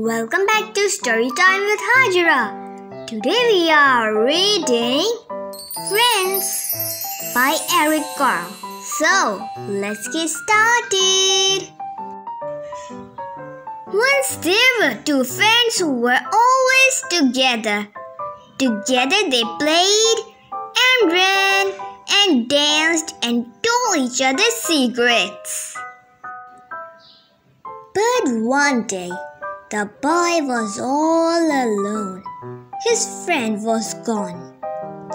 Welcome back to Storytime with Hajira. Today we are reading Friends by Eric Carle. So let's get started. Once there were two friends who were always together. Together they played and ran and danced and told each other secrets. But one day, the boy was all alone. His friend was gone.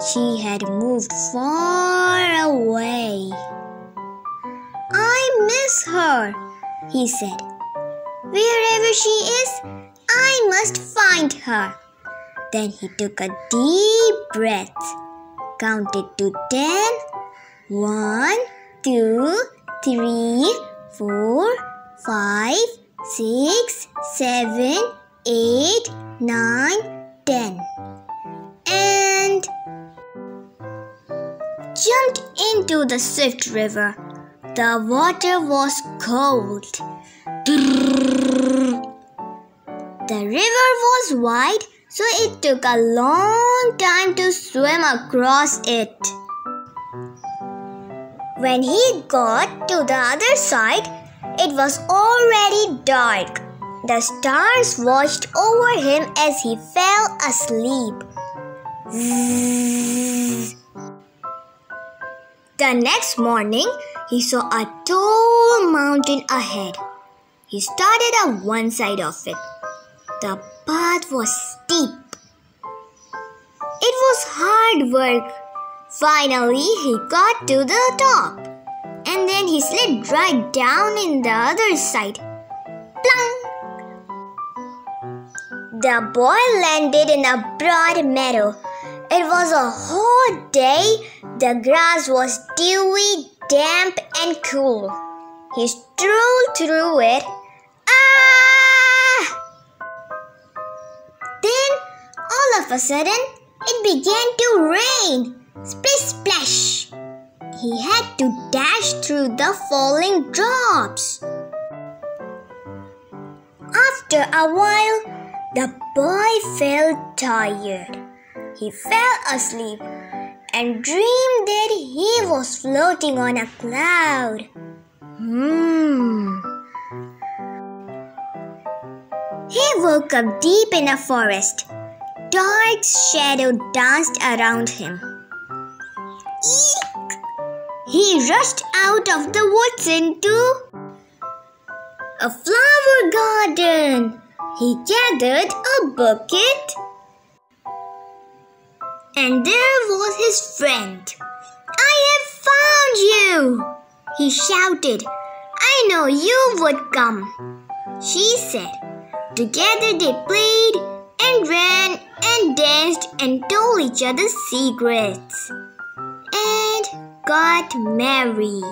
She had moved far away. I miss her, he said. Wherever she is, I must find her. Then he took a deep breath, counted to ten. One, two, three, four, five, six, seven, eight, nine, ten. And jumped into the swift river. The water was cold. The river was wide, so it took a long time to swim across it. When he got to the other side, it was already dark. The stars watched over him as he fell asleep. The next morning, he saw a tall mountain ahead. He started on one side of it. The path was steep. It was hard work. Finally, he got to the top. And he slid right down in the other side. Plunk! The boy landed in a broad meadow. It was a hot day. The grass was dewy, damp, and cool. He strolled through it. Ah! Then, all of a sudden, it began to rain. Splish splash! He had to dash through the falling drops. After a while, the boy felt tired. He fell asleep and dreamed that he was floating on a cloud. Hmm. He woke up deep in a forest. Dark shadow danced around him. Eek! He rushed out of the woods into a flower garden. He gathered a bucket and there was his friend. I have found you! He shouted. I know you would come. She said. Together they played and ran and danced and told each other secrets got married.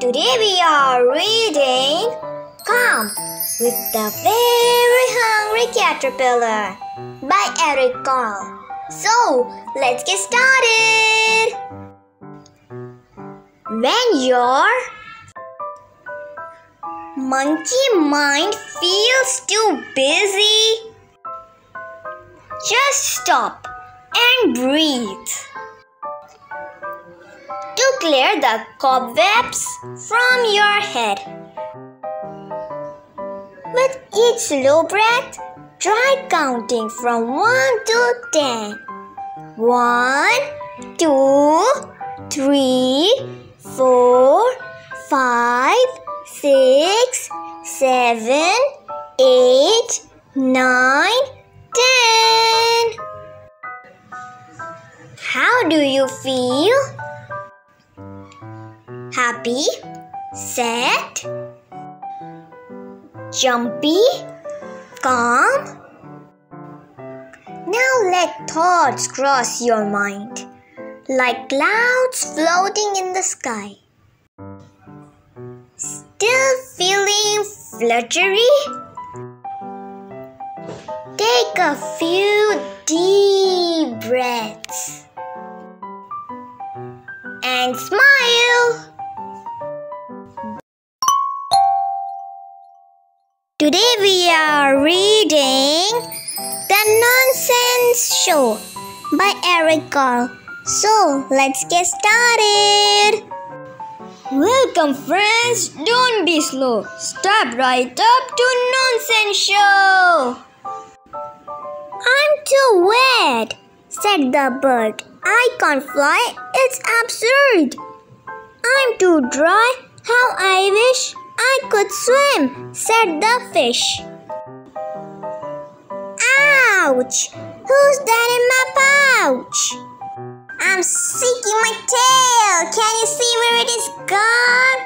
Today we are reading Calm with the Very Hungry Caterpillar by Eric Carle. So, let's get started. When your monkey mind feels too busy, just stop and breathe to clear the cobwebs from your head. With each slow breath, try counting from 1 to 10. 1, 2, 3, 4, 5, 6, 7, 8, 9, How do you feel? Happy? Sad? Jumpy? Calm? Now let thoughts cross your mind like clouds floating in the sky. Still feeling fluttery? Take a few deep Today we are reading The Nonsense Show by Eric Carle. So let's get started. Welcome, friends. Don't be slow. Step right up to Nonsense Show. I'm too wet, said the bird. I can't fly. It's absurd. I'm too dry. How I wish I could swim, said the fish. Ouch! Who's that in my pouch? I'm seeking my tail. Can you see where it is gone?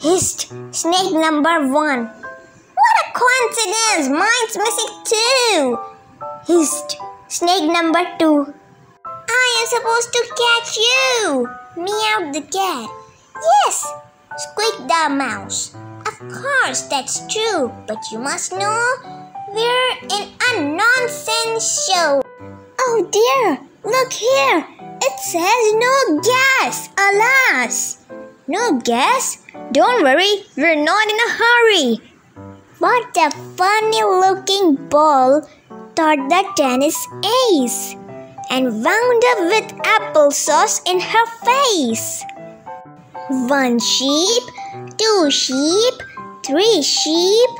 Hissed snake number one. What a coincidence! Mine's missing too. Hissed snake number two. I am supposed to catch you. Meowed the cat. Yes, squeaked the mouse. Of course, that's true, but you must know we're in a nonsense show. Oh dear, look here. It says no gas, alas. No gas? Don't worry, we're not in a hurry. What a funny looking ball, thought the tennis ace, and wound up with applesauce in her face. One sheep, two sheep, three sheep,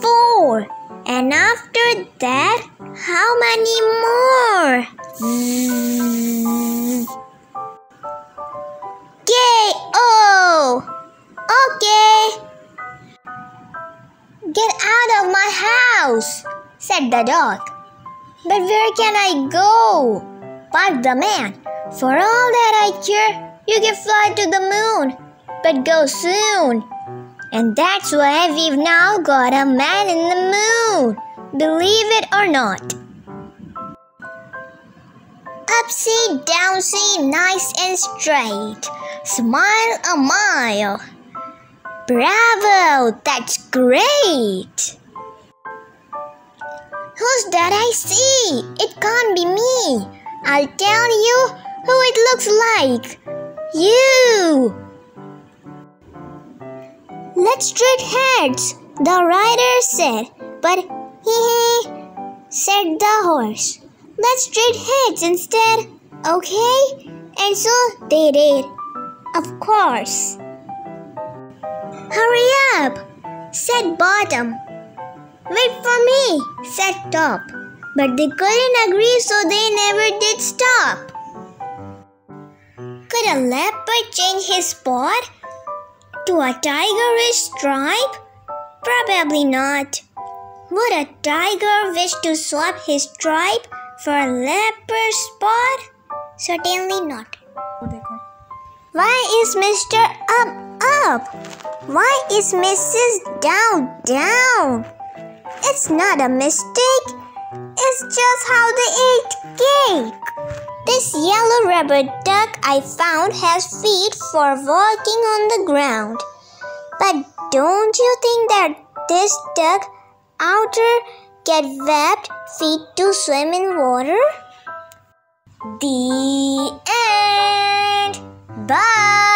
four. And after that, how many more? K-O! Okay. Get out of my house, said the dog. But where can I go? barked the man. For all that I care, you can fly to the moon, but go soon. And that's why we've now got a man in the moon, believe it or not. Upsy downsy, nice and straight, smile a mile. Bravo, that's great! Who's that I see? It can't be me. I'll tell you who it looks like. You! Let's trade heads, the rider said. But he he, said the horse. Let's trade heads instead, okay? And so they did, of course. Hurry up, said Bottom. Wait for me, said Top. But they couldn't agree, so they never did stop. Could a leopard change his spot to a tigerish stripe? Probably not. Would a tiger wish to swap his stripe for a leopard spot? Certainly not. Why is Mr. Up up? Why is Mrs. Down down? It's not a mistake. It's just how they eat cake. This yellow rubber duck I found has feet for walking on the ground. But don't you think that this duck outer get webbed feet to swim in water? The end. Bye.